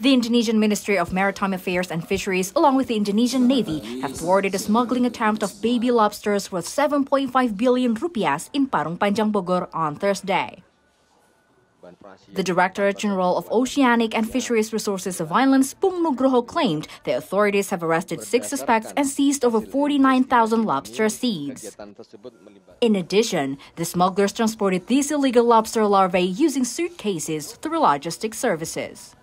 The Indonesian Ministry of Maritime Affairs and Fisheries, along with the Indonesian Navy, have thwarted a smuggling attempt of baby lobsters worth 7.5 billion rupiah in Parung Panjang, Bogor on Thursday. The Director General of Oceanic and Fisheries Resources Surveillance, Pung Nugroho, claimed the authorities have arrested six suspects and seized over 49,000 lobster seeds. In addition, the smugglers transported these illegal lobster larvae using suitcases through logistics services.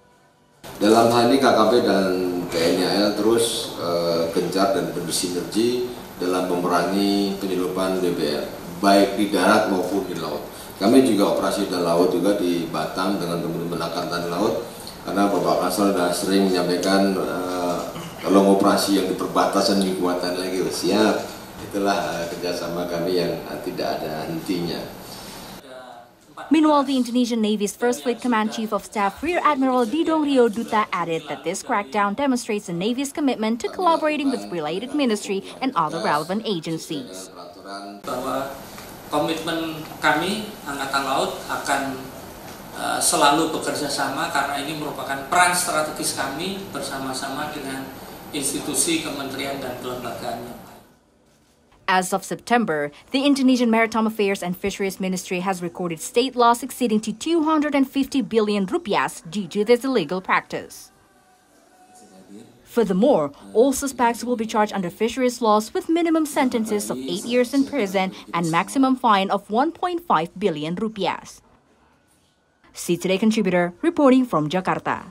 Dalam hal ini KKP dan TNI AL terus uh, gencar dan bersinergi dalam memerangi penyelundupan BBM, baik di darat maupun di laut. Kami juga operasi di laut juga di Batam dengan teman-teman Angkatan Laut, karena Bapak Kasal sudah sering menyampaikan uh, kalau operasi yang di perbatasan kekuatan lagi siap. Itulah uh, kerjasama kami yang tidak ada hentinya. Meanwhile, the Indonesian Navy's First Fleet Command Chief of Staff Rear Admiral Didong Rio Duta added that this crackdown demonstrates the Navy's commitment to collaborating with related ministry and other relevant agencies. Bahwa komitmen kami Angkatan Laut akan uh, selalu bekerja sama karena ini merupakan peran strategis kami bersama-sama dengan institusi, kementerian dan kelembagaan As of September, the Indonesian Maritime Affairs and Fisheries Ministry has recorded state loss exceeding to 250 billion rupiahs due to this illegal practice. Furthermore, all suspects will be charged under fisheries laws with minimum sentences of 8 years in prison and maximum fine of 1.5 billion rupiahs. SEA Today contributor reporting from Jakarta.